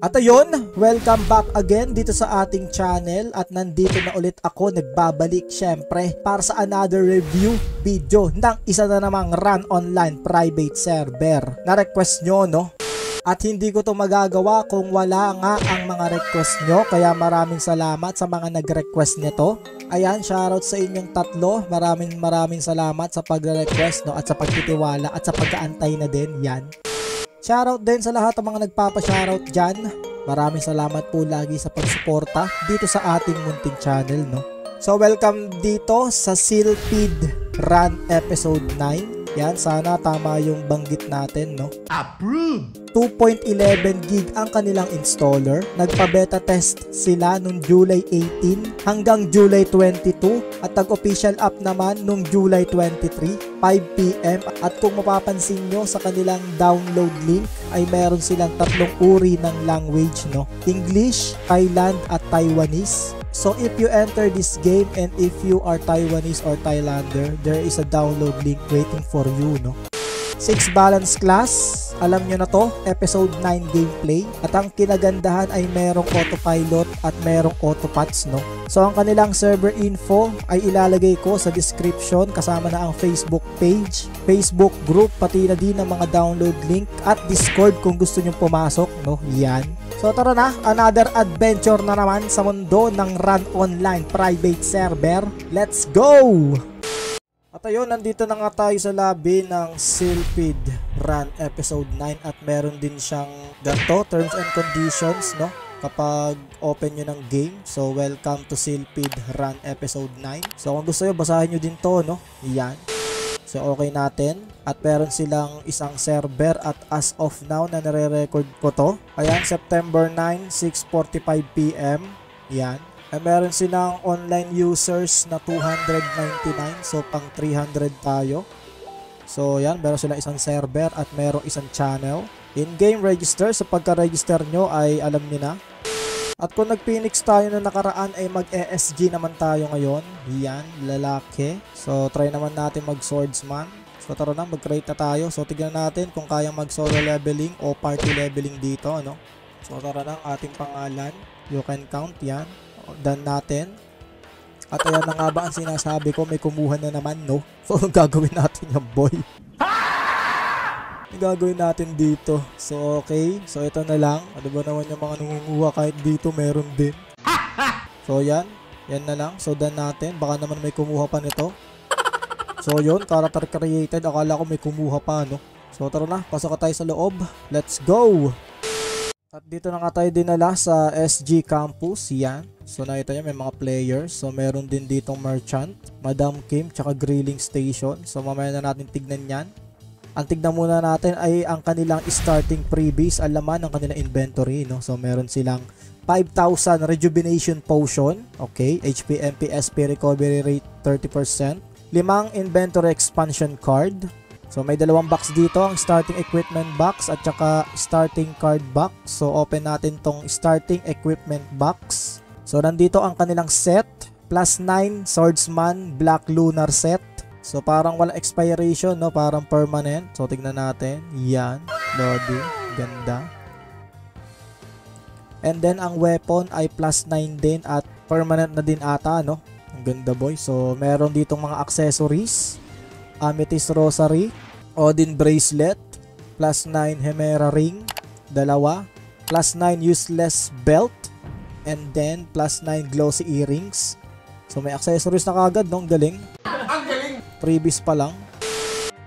At ayun, welcome back again dito sa ating channel at nandito na ulit ako nagbabalik syempre para sa another review video ng isa na namang run online private server na request nyo no. At hindi ko to magagawa kung wala nga ang mga request nyo kaya maraming salamat sa mga nag-request nito. Ayan, shoutout sa inyong tatlo. Maraming maraming salamat sa pag-request no at sa pagtitiwala at sa pag-aantay na din yan. Shoutout din sa lahat ng mga nagpapa-shoutout dyan. Maraming salamat po lagi sa pagsuporta dito sa ating munting channel, no? So, welcome dito sa Silpid Run Episode 9. Yan, sana tama yung banggit natin, no? Approved! 2.11 gig ang kanilang installer. Nagpa-beta test sila nung July 18 hanggang July 22 at nag-official up naman nung July 23, 5pm. At kung mapapansin nyo sa kanilang download link ay meron silang tatlong uri ng language, no? English, Thailand at Taiwanese. So if you enter this game and if you are Taiwanese or Thailander, there is a download link waiting for you, no? 6 balance class, alam nyo na to, episode 9 gameplay. At ang kinagandahan ay merong autopilot at merong autopats, no? So ang kanilang server info ay ilalagay ko sa description kasama na ang Facebook page, Facebook group, pati na din ang mga download link at Discord kung gusto nyo pumasok, no? Yan. So tara na, another adventure na naman sa mundo ng Run Online private server. Let's go! At ayun, nandito na nga tayo sa lobby ng Silpid Run Episode 9 at meron din siyang ganito, terms and conditions, no? Kapag open nyo ng game. So, welcome to Silpid Run Episode 9. So, kung gusto nyo, basahin nyo din to, no? Yan. So, okay natin. At meron silang isang server at as of now na nare-record ko to. Ayan, September 9, 6.45pm. Yan. Ay meron silang online users na 299 so pang 300 tayo. So yan, meron silang isang server at meron isang channel. In-game register, sa pagka-register nyo ay alam niyo na. At kung nag-Phoenix tayo na nakaraan ay mag-ESG naman tayo ngayon. Yan, lalaki. So try naman natin mag-swordsman. So tara na, mag-create na tayo. So tignan natin kung kayang mag-solo leveling o party leveling dito. Ano? So tara na ang ating pangalan. You can count yan done natin. At ayan na nga ba ang sinasabi ko, may kumuha na naman, no? So, gagawin natin yung boy. Gagawin natin dito. So, okay. So, ito na lang. Ano ba naman yung mga nangunguha kahit dito meron din. So, yan. Yan na lang. So, done natin. Baka naman may kumuha pa nito. So, yun. Character created. Akala ko may kumuha pa, no? So, tara na. Pasok tayo sa loob. Let's go! At dito na nga tayo dinala sa SG Campus. Yan. So nakita nyo may mga players. So meron din ditong merchant, Madam Kim, tsaka grilling station. So mamaya na natin tignan yan. Ang tignan muna natin ay ang kanilang starting freebies, ang ng kanilang inventory. No? So meron silang 5,000 rejuvenation potion. Okay, HP MP SP recovery rate 30%. Limang inventory expansion card. So may dalawang box dito, ang starting equipment box at saka starting card box. So open natin tong starting equipment box. So nandito ang kanilang set, plus 9 swordsman black lunar set. So parang wala expiration no, parang permanent. So tignan natin. Yan, loading, ganda. And then ang weapon ay plus 9 din at permanent na din ata no. Ang ganda boy. So meron ditong mga accessories. Amethyst Rosary, Odin Bracelet, plus 9 Hemera Ring, dalawa, plus 9 Useless Belt, and then plus 9 glossy earrings. So may accessories na kagad, no? Ang galing. Ang galing! Previous pa lang.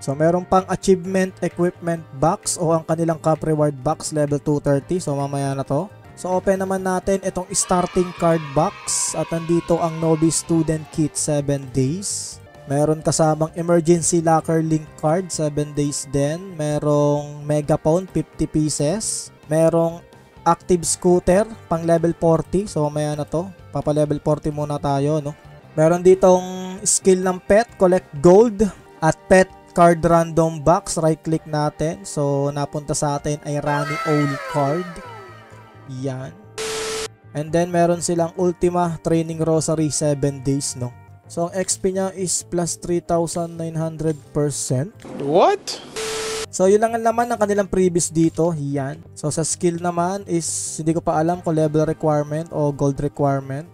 So meron pang achievement equipment box o ang kanilang cup reward box level 230. So mamaya na to. So open naman natin itong starting card box at nandito ang Novice Student Kit 7 days. Meron kasamang emergency locker link card 7 days din. Merong megaphone 50 pieces. Merong active scooter pang level 40. So mamaya na to. Papa level 40 muna tayo no. Meron ditong skill ng pet, collect gold at pet card random box. Right click natin. So napunta sa atin ay Rani Old card. Yan. And then meron silang Ultima Training Rosary 7 days no. So, ang XP niya is plus 3,900%. What? So, yun lang ang laman ng kanilang previous dito. Yan. So, sa skill naman is, hindi ko pa alam kung level requirement o gold requirement.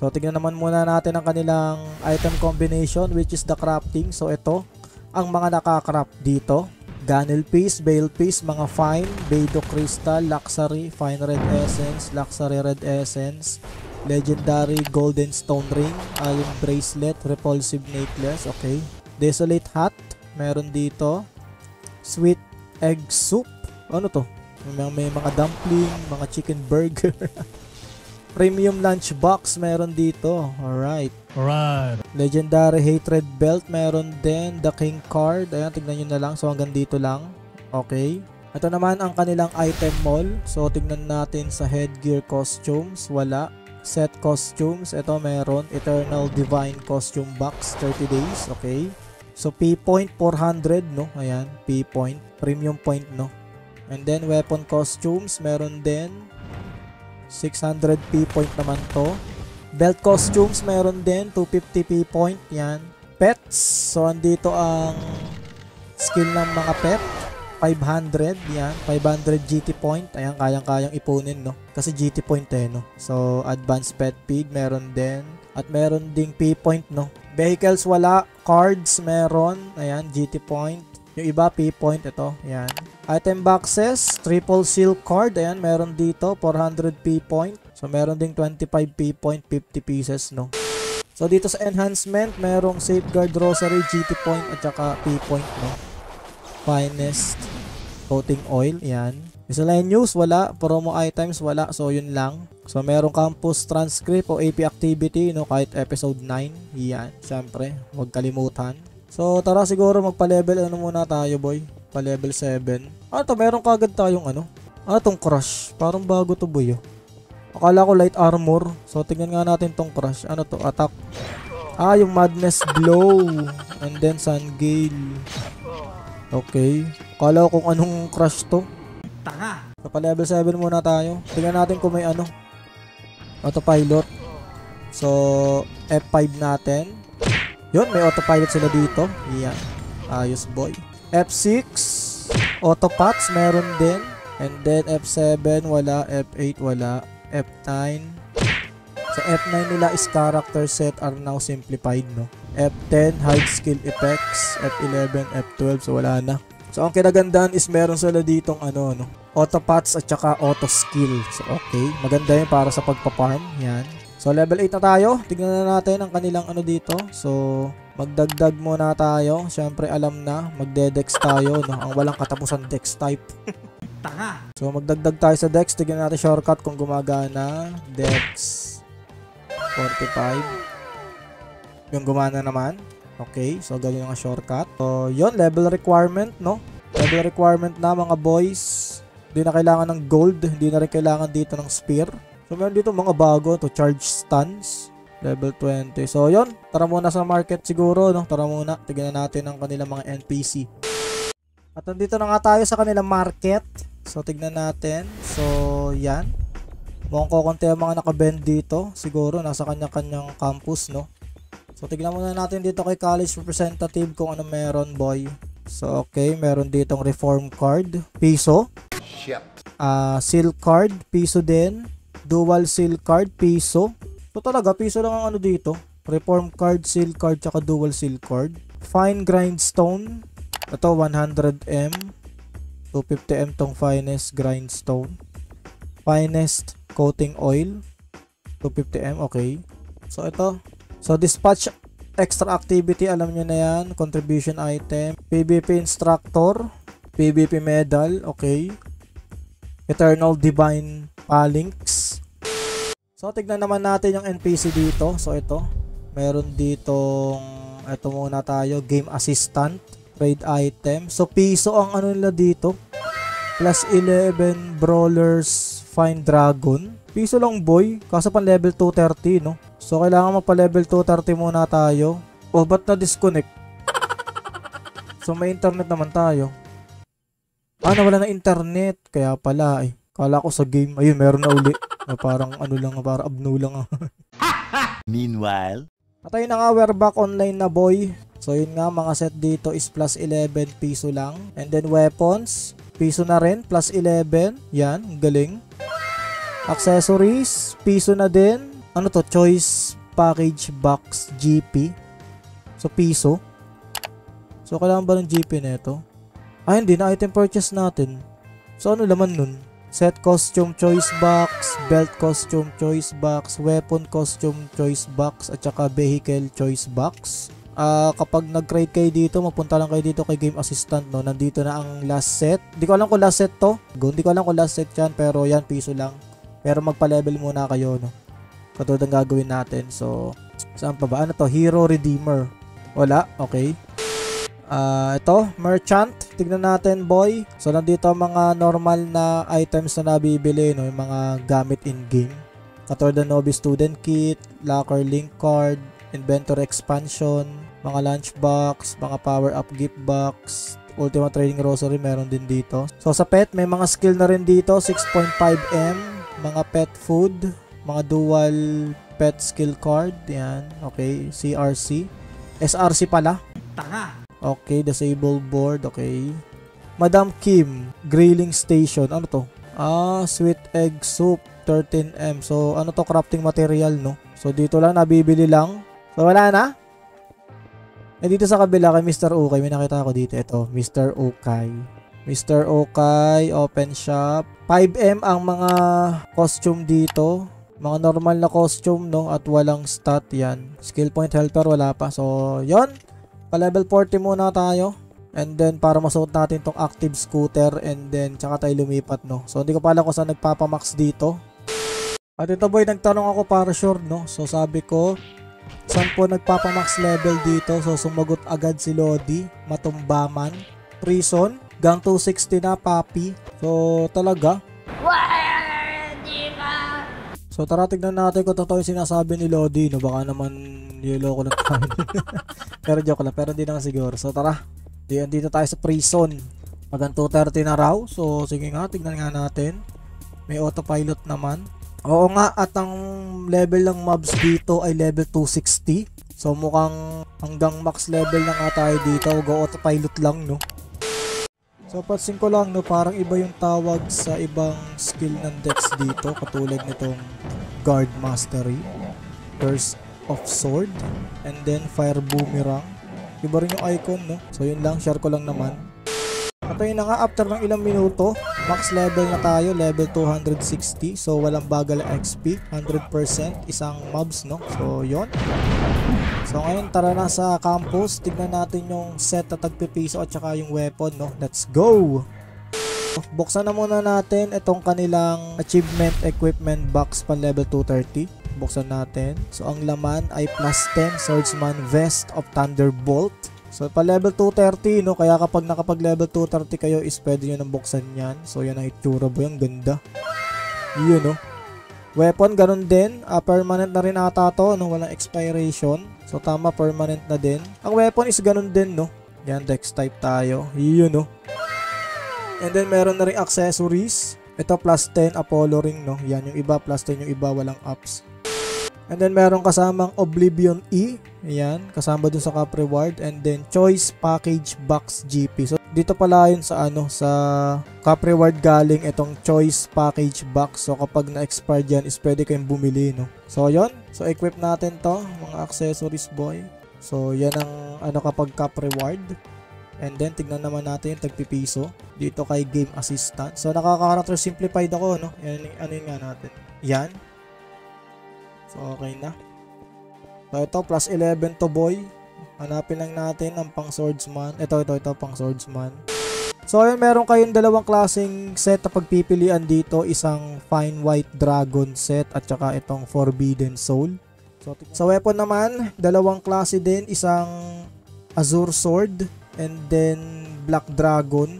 So, tignan naman muna natin ang kanilang item combination which is the crafting. So, ito, ang mga nakakraft dito. Ganel Piece, Bale Piece, mga Fine, Beidou Crystal, Luxury, Fine Red Essence, Luxury Red Essence, Legendary Golden Stone Ring, Iron Bracelet, Repulsive Necklace, okay. Desolate Hat, meron dito. Sweet Egg Soup, ano to? May, may mga dumpling, mga chicken burger. Premium lunchbox meron dito. Alright. Alright. Legendary Hatred Belt meron din. The King Card. Ayan, tignan nyo na lang. So hanggang dito lang. Okay. Ito naman ang kanilang item mall. So tignan natin sa headgear costumes. Wala. Set costumes. Ito meron. Eternal Divine Costume Box. 30 days. Okay. So P-point 400 no. Ayan. P-point. Premium point no. And then weapon costumes. Meron din. 600 P-point naman to. Belt costumes meron din, 250 P-point, yan. Pets, so andito ang skill ng mga pet. 500, yan. 500 GT point. Ayan, kayang-kayang ipunin, no? Kasi GT point eh, no? So, advanced pet pig, meron din. At meron ding P-point, no? Vehicles, wala. Cards, meron. Ayan, GT point. Yung iba, P-point. Ito, ayan. Item boxes, triple seal card. Ayan, meron dito. 400 P-point. So, meron ding 25 P-point, 50 pieces, no? So, dito sa enhancement, merong safeguard rosary, GT point, at saka P-point, no? Finest coating oil. Ayan. Miscellaneous, wala. Promo items, wala. So, yun lang. So, merong campus transcript o AP activity, no? Kahit episode 9. Yan. Siyempre, huwag kalimutan. So, tara siguro magpa-level ano muna tayo, boy. Pa-level 7. Ano to? Meron kagad tayong ano? Ano tong crush? Parang bago to, boy. Oh. Akala ko light armor. So, tingnan nga natin tong crush. Ano to? Attack. Ah, yung Madness Blow. And then Sun Gale. Okay. Akala ko kung anong crush to. Tanga. So, pa level 7 muna tayo. Tingnan natin kung may ano. Autopilot. So, F5 natin. Yun, may autopilot sila dito. Yan. Ayos boy. F6. Autopots meron din. And then F7 wala. F8 wala. F9. So F9 nila is character set are now simplified no. F10 hide skill effects. F11, F12 so wala na. So ang kinagandaan is meron sila ditong ano no. Autopots at saka auto skill. So okay, maganda yun para sa pagpa-farm. Yan. So level 8 na tayo. Tingnan na natin ang kanilang ano dito. So magdagdag muna tayo. Syempre alam na magde-dex tayo no. Ang walang katapusan dex type. Tanga. So magdagdag tayo sa dex. Tingnan natin shortcut kung gumagana. Dex 45. Yung gumana naman. Okay, so ganun yung shortcut. So yun, level requirement no. Level requirement na mga boys. Hindi na kailangan ng gold. Hindi na rin kailangan dito ng spear. So meron dito mga bago to charge stuns level 20. So yon, tara muna sa market siguro no. Tara muna, tignan natin ang kanilang mga NPC. At nandito na nga tayo sa kanilang market. So tignan natin. So yan. Mukhang kukunti ang mga nakabend dito. Siguro nasa kanya-kanyang campus no. So tignan muna natin dito kay college representative kung ano meron boy. So okay, meron ditong reform card, piso. Shit. Ah, seal card, piso din. Dual seal card, piso. So talaga, piso lang ang ano dito. Reform card, seal card, tsaka dual seal card. Fine grindstone. Ito, 100M. 250M tong finest grindstone. Finest coating oil. 250M, okay. So ito. So dispatch extra activity, alam nyo na yan. Contribution item. PvP instructor. PvP medal, okay. Eternal Divine Palinks. So, tignan naman natin yung NPC dito. So, ito. Meron ditong, ito muna tayo, Game Assistant, Trade Item. So, piso ang ano nila dito. Plus 11 Brawlers Fine Dragon. Piso lang boy. Kaso pang level 230, no? So, kailangan magpa-level 230 muna tayo. Oh, ba't na-disconnect? So, may internet naman tayo. Ah, nawala na internet. Kaya pala eh. Kala ko sa game. Ayun, meron na uli. Na parang ano lang, parang abno lang. Meanwhile. At ayun na nga, we're back online na boy. So yun nga, mga set dito is plus 11 piso lang. And then weapons, piso na rin, plus 11. Yan, galing. Accessories, piso na din. Ano to? Choice package box GP. So piso. So kailangan ba ng GP na ito? Ah, hindi na item purchase natin. So ano laman nun? Set costume choice box, belt costume choice box, weapon costume choice box, at saka vehicle choice box. Ah, kapag nag-create kayo dito, mapunta lang kayo dito kay Game Assistant, no? Nandito na ang last set. Hindi ko alam kung last set to. Hindi ko alam kung last set yan, pero yan, piso lang. Pero magpa-level muna kayo, no? Katulad ng gagawin natin. So, saan pa ba? Ano to? Hero Redeemer. Wala? Okay. Ah, ito, merchant. Tignan natin, boy. So, nandito ang mga normal na items na nabibili, no? Yung mga gamit in-game. Katulad ng Novice Student Kit, Locker Link Card, Inventory Expansion, mga lunchbox, mga power-up gift box, Ultima Trading Rosary meron din dito. So, sa pet, may mga skill na rin dito. 6.5M, mga pet food, mga dual pet skill card. Yan, okay. CRC. SRC pala. Tanga. Okay, disable board, okay. Madam Kim, grilling station. Ano to? Ah, sweet egg soup, 13M. So, ano to, crafting material, no? So, dito lang, nabibili lang. So, wala na? Eh, dito sa kabila kay Mr. Okay, may nakita ako dito. Ito, Mr. Okay. Mr. Okay, open shop. 5M ang mga costume dito. Mga normal na costume, no? At walang stat yan. Skill point helper, wala pa. So, yon pa level 40 muna tayo. And then para masuot natin tong active scooter and then tsaka tayo lumipat no. So hindi ko pa alam kung saan nagpapamax dito. At ito boy, nagtanong ako para sure no. So sabi ko, saan po nagpapamax level dito? So sumagot agad si Lodi, Matumbaman, Prison, gang 260 na papi. So talaga. So tara tignan natin kung totoo yung sinasabi ni Lodi no. Baka naman niloloko lang tayo. pero joke lang, pero hindi naman siguro. So tara, dito tayo sa prison. Magang 230 na raw. So sige nga, tignan nga natin. May autopilot naman. Oo nga, at ang level ng mobs dito ay level 260. So mukhang hanggang max level na nga tayo dito. Go autopilot lang, no? So pansin ko lang, no, parang iba yung tawag sa ibang skill ng Dex dito. Katulad nitong Guard Mastery. Burst of Sword. And then Fire Boomerang. Iba rin yung icon, no? So, yun lang. Share ko lang naman. At ayun na nga, after ng ilang minuto, max level na tayo, level 260. So, walang bagal XP. 100%, isang mobs, no? So, yon So, ngayon, tara na sa campus. Tignan natin yung set na tagpipiso at saka yung weapon, no? Let's go! Buksan na muna natin itong kanilang achievement equipment box pan level 230 buksan natin. So, ang laman ay plus 10 Swordsman Vest of Thunderbolt. So, pa level 230, no? Kaya kapag nakapag level 230 kayo, is pwede nyo nang buksan yan. So, yan ang itsura boy. Ang ganda. Yun, no? Weapon, ganun din. Uh, permanent na rin ata to, no? Walang expiration. So, tama, permanent na din. Ang weapon is ganun din, no? Yan, dex type tayo. Yun, no? And then, meron na rin accessories. Ito, plus 10, Apollo ring, no? Yan, yung iba, plus 10, yung iba, walang ups. And then meron kasamang Oblivion E. Ayan, kasama dun sa Cup Reward. And then Choice Package Box GP. So dito pala yun sa ano sa Cup Reward galing itong Choice Package Box. So kapag na-expire yan is pwede kayong bumili no. So yon So equip natin to mga accessories boy. So yan ang ano kapag Cup Reward. And then tignan naman natin yung tagpipiso dito kay Game Assistant. So nakaka-character simplified ako no. Yan ano yun nga natin. Yan. So, okay na. So, ito, plus 11 to boy. Hanapin lang natin ang pang swordsman. Ito, ito, ito, pang swordsman. So, ayun, meron kayong dalawang klaseng set na pagpipilian dito. Isang Fine White Dragon set at saka itong Forbidden Soul. So, sa weapon naman, dalawang klase din. Isang Azure Sword and then Black Dragon.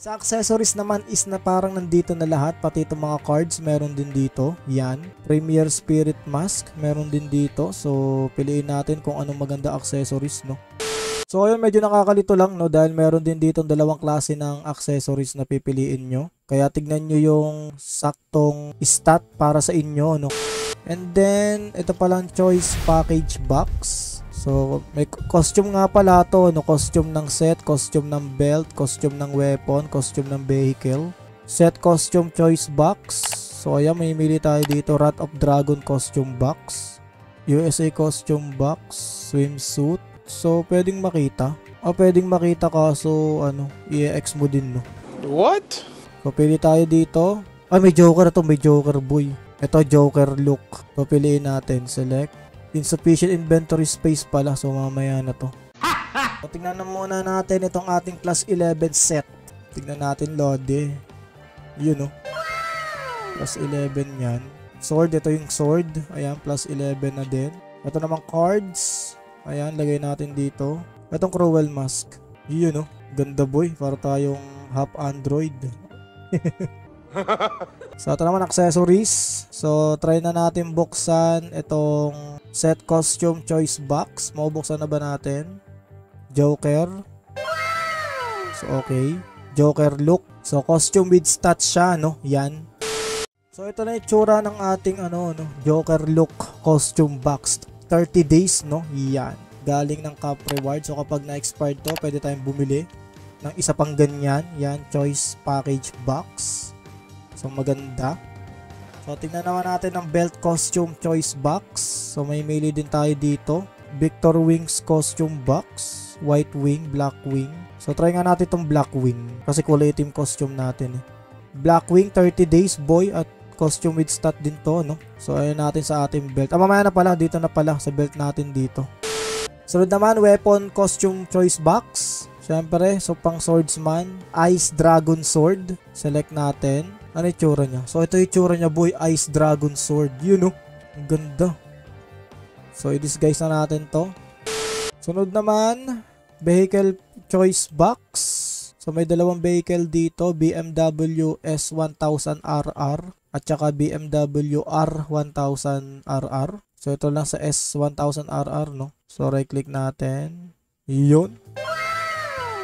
Sa accessories naman is na parang nandito na lahat, pati itong mga cards meron din dito. Yan. Premier Spirit Mask meron din dito. So, piliin natin kung anong maganda accessories, no? So, ayun, medyo nakakalito lang, no? Dahil meron din dito dalawang klase ng accessories na pipiliin nyo. Kaya tignan nyo yung saktong stat para sa inyo, no? And then, ito palang choice package box. So, may costume nga pala to, no? Costume ng set, costume ng belt, costume ng weapon, costume ng vehicle. Set costume choice box. So, ayan, may mili tayo dito. Rat of Dragon costume box. USA costume box. Swimsuit. So, pwedeng makita. O, pwedeng makita kaso, ano, i-ex mo din, no? What? So, pili tayo dito. Ay, may Joker ito. May Joker, boy. Ito, Joker look. So, piliin natin. Select. Insufficient inventory space pala. So, mamaya na to. So, tingnan na muna natin itong ating plus 11 set. Tingnan natin, Lodi. Yun, no? Plus 11 yan. Sword, ito yung sword. Ayan, plus 11 na din. Ito naman cards. Ayan, lagay natin dito. Itong cruel mask. Yun, no? Ganda, boy. Para tayong half android. so, ito naman accessories. So, try na natin buksan itong set costume choice box. Mabuksan na ba natin? Joker. So, okay. Joker look. So, costume with stats siya, no? Yan. So, ito na yung tsura ng ating, ano, no? Joker look costume box. 30 days, no? Yan. Galing ng Cup Reward. So, kapag na-expired to, pwede tayong bumili ng isa pang ganyan. Yan, choice package box. So, maganda. So, tingnan naman natin ang belt costume choice box. So, may mili din tayo dito. Victor Wings costume box. White wing, black wing. So, try nga natin itong black wing. Kasi kulay itim costume natin eh. Black wing, 30 days boy at costume with stat din to, no? So, ayun natin sa ating belt. Ah, mamaya na pala. Dito na pala sa belt natin dito. Sunod naman, weapon costume choice box. Siyempre, so pang swordsman, Ice Dragon Sword. Select natin. Ano yung tsura niya? So, ito yung tsura niya, boy. Ice Dragon Sword. Yun, no? Ang ganda. So, i-disguise na natin to. Sunod naman, vehicle choice box. So, may dalawang vehicle dito. BMW S1000RR at saka BMW R1000RR. So, ito lang sa S1000RR, no? So, right-click natin. Yun.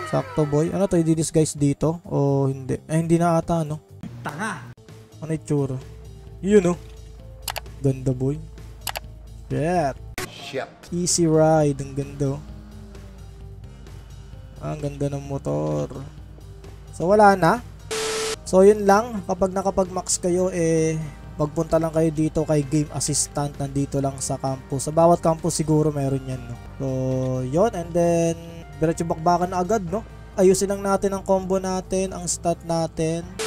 Sakto, boy. Ano to? I-disguise dito? O hindi? Eh, hindi na ata, no? Tanga. Ano yung tsura? Yun, no? Ganda, boy. Shit. Shit. Easy ride. Ang ganda. oh. Ah, ang ganda ng motor. So, wala na. So, yun lang. Kapag nakapag-max kayo, eh, magpunta lang kayo dito kay Game Assistant. Nandito lang sa campus. Sa bawat campus siguro meron yan, no? So, yun. And then, diretso bakbakan na agad, no? Ayusin lang natin ang combo natin, ang stat natin.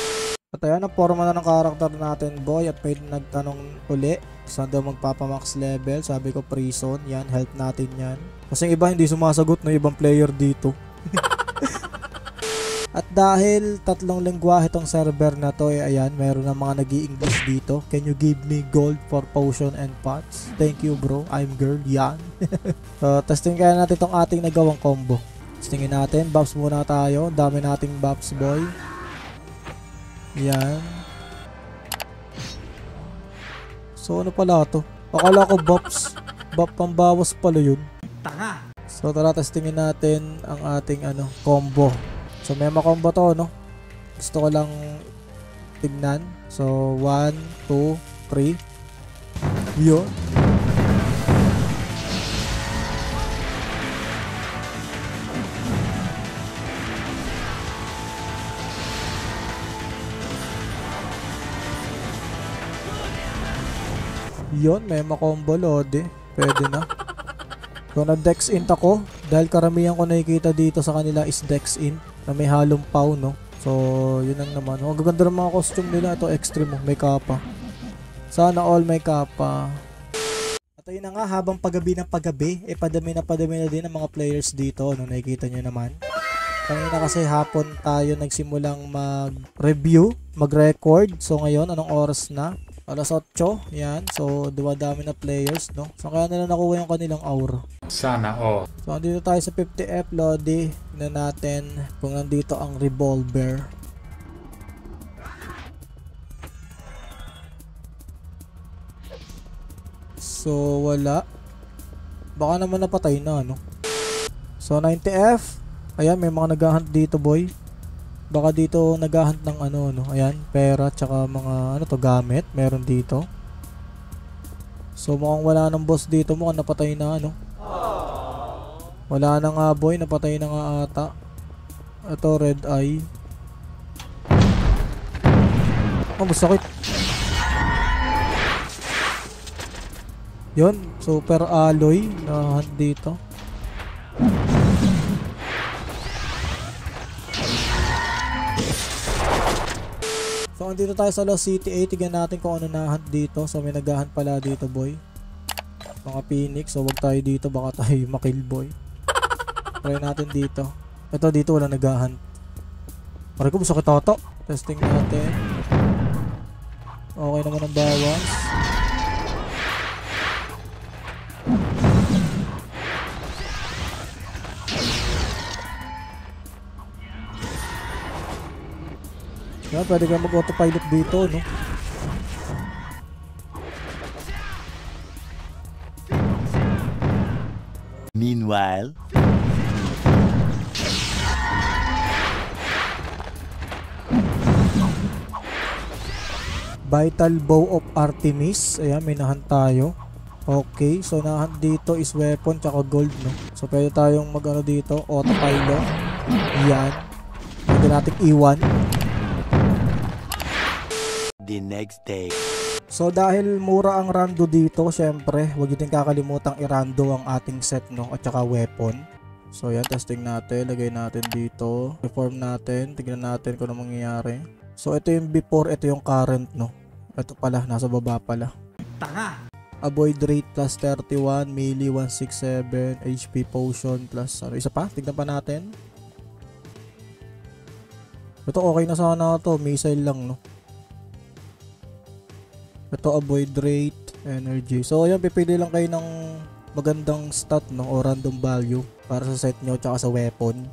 At ayan, ang forma na ng karakter natin, boy. At may nagtanong uli, saan daw magpapamax level? Sabi ko, prison. Yan, help natin yan. Kasi yung iba hindi sumasagot na ibang player dito. At dahil tatlong lengguwahe tong server na to, eh, ayan, meron na mga nag english dito. Can you give me gold for potion and pots? Thank you bro, I'm girl, yan. so, testing kaya natin tong ating nagawang combo. Testingin natin, buffs muna tayo. Dami nating buffs boy. Yan. So, ano pala to? Akala ko buffs. Buff pambawas pala yun. Tanga. So tara testingin natin ang ating ano combo. So may combo to no. Gusto ko lang tignan. So 1 2 3. Yun. Yun, may makombo lode. Pwede na. So nag-dex int ako dahil karamihan ko nakikita dito sa kanila is dex int na may halong pau no. So yun lang naman. Ang gaganda ng mga costume nila ito extreme oh, may kapa. Sana all may kapa. At ayun na nga habang paggabi ng paggabi, eh padami na padami na din ang mga players dito no nakikita nyo naman. Kanina kasi hapon tayo nagsimulang mag-review, mag-record. So ngayon anong oras na? Alas 8, yan. So, dumadami na players, no? So, kaya nila nakuha yung kanilang aura. Sana all. So, andito tayo sa 50F, Lodi. Tignan natin kung nandito ang revolver. So, wala. Baka naman napatay na, no? So, 90F. Ayan, may mga naghahunt dito, boy. Baka dito naghahunt ng ano, no? Ayan, pera, tsaka mga, ano to, gamit. Meron dito. So, mukhang wala ng boss dito. Mukhang napatay na, ano? Wala na nga boy, napatay na nga ata. Ito red eye. Oh, masakit. Yun, super alloy na hand dito. So, andito tayo sa Lost City 8. Tignan natin kung ano na hunt dito. So, may naghahunt pala dito, boy. Mga Phoenix. So, wag tayo dito. Baka tayo makill, boy. Try natin dito. Ito, dito wala naghahunt. Pare ko, masakit toto. Testing natin. Okay naman ang bawas. Yan, pwede ka mag-autopilot dito, no? Meanwhile, Vital Bow of Artemis. Ayan, may nahan tayo. Okay, so nahan dito is weapon tsaka gold, no? So, pwede tayong mag-ano dito, autopilot. Yan. Pwede natin iwan. The next day. So, dahil mura ang rando dito, syempre, huwag din kakalimutang irando ang ating set, no? At tsaka weapon. So, yan, testing natin. Lagay natin dito. Reform natin. Tignan natin kung ano mangyayari. So, ito yung before, ito yung current, no? Ito pala, nasa baba pala. Tanga. Avoid rate plus 31, melee 167, HP potion plus ano, isa pa, tignan pa natin. Ito okay na sana to, missile lang no. Ito avoid rate, energy. So ayan, pipili lang kayo ng magandang stat no o random value para sa set nyo tsaka sa weapon.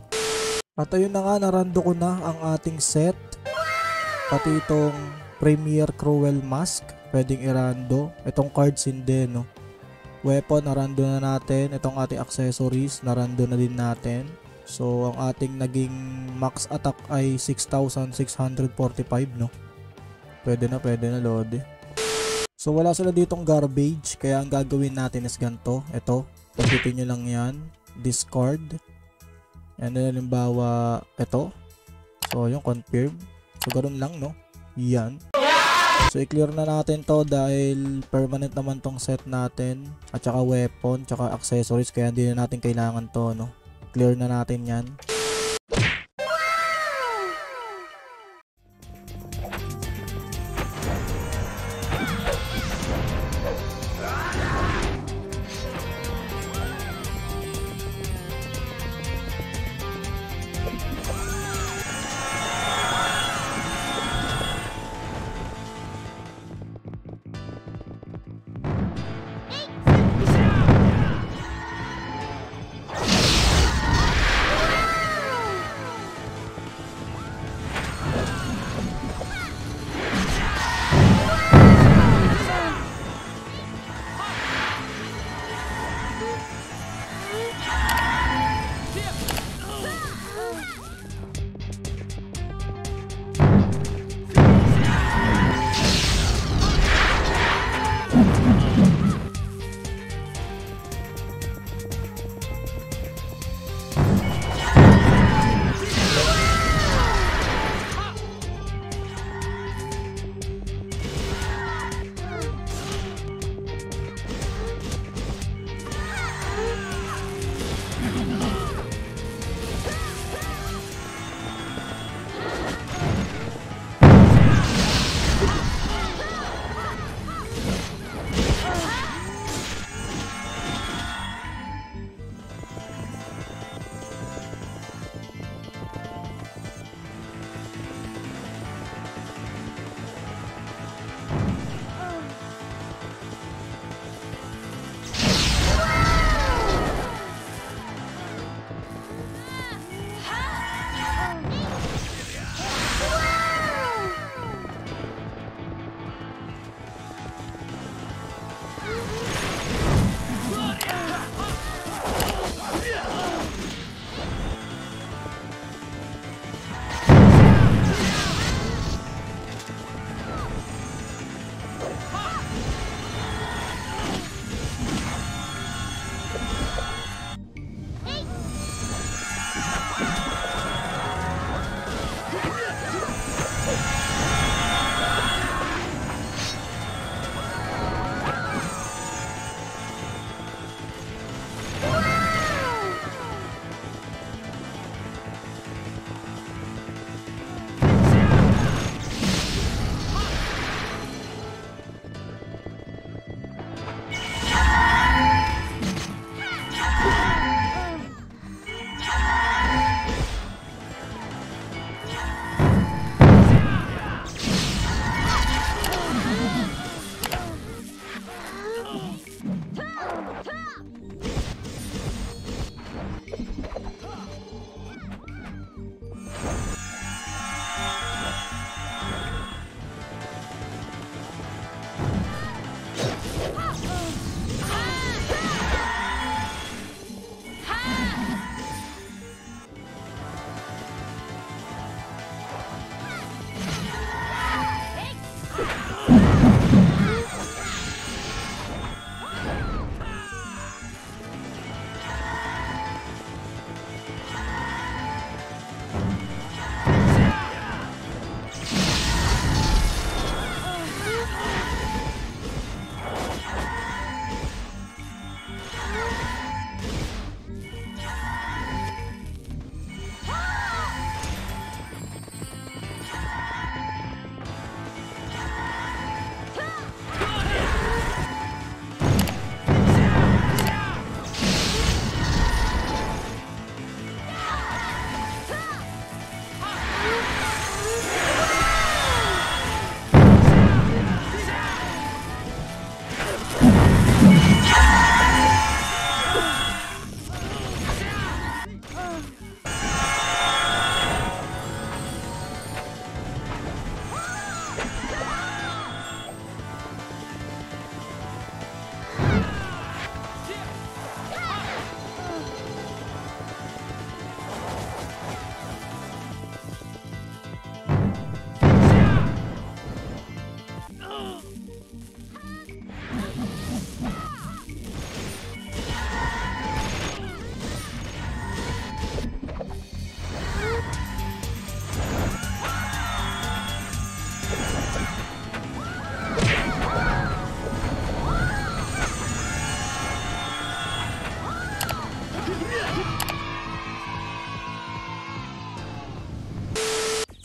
At ayun na nga, narando ko na ang ating set. Pati itong Premier Cruel Mask pwedeng irando. Itong cards hindi, no? Weapon, narando na natin. Itong ating accessories, narando na din natin. So, ang ating naging max attack ay 6,645, no? Pwede na, pwede na, Lodi. So, wala sila ditong garbage. Kaya ang gagawin natin is ganito. Ito, pagkitin nyo lang yan. Discard. And then, halimbawa, ito. So, yung confirm. So, ganun lang, no? Yan. So i-clear na natin to dahil permanent naman tong set natin at saka weapon, tsaka accessories kaya hindi na natin kailangan to no. Clear na natin 'yan.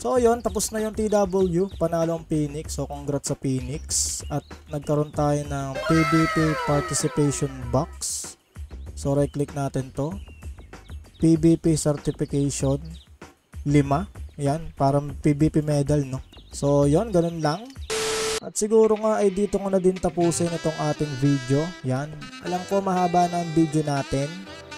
So ayun, tapos na yung TW, panalo ang Phoenix. So congrats sa Phoenix. At nagkaroon tayo ng PvP Participation Box. So right click natin to. PvP Certification 5. Yan, parang PvP medal no. So yon ganun lang. At siguro nga ay dito ko na din tapusin itong ating video. Yan. Alam ko mahaba na ang video natin.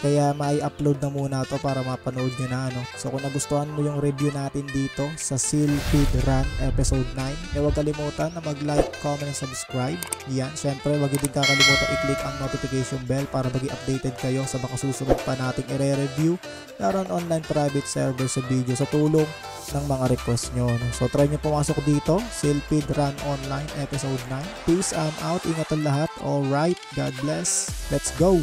Kaya may upload na muna to para mapanood nyo na ano. So kung nagustuhan mo yung review natin dito sa Seal Feed Run episode 9, eh huwag kalimutan na mag-like, comment, and subscribe. Yan, syempre huwag din kakalimutan i-click ang notification bell para maging updated kayo sa mga susunod pa nating i-review naroon online private server sa video sa tulong ng mga request nyo. no? So try nyo pumasok dito, Silpid Run Online Episode 9. Peace, I'm out. Ingat ang lahat. Alright, God bless. Let's go!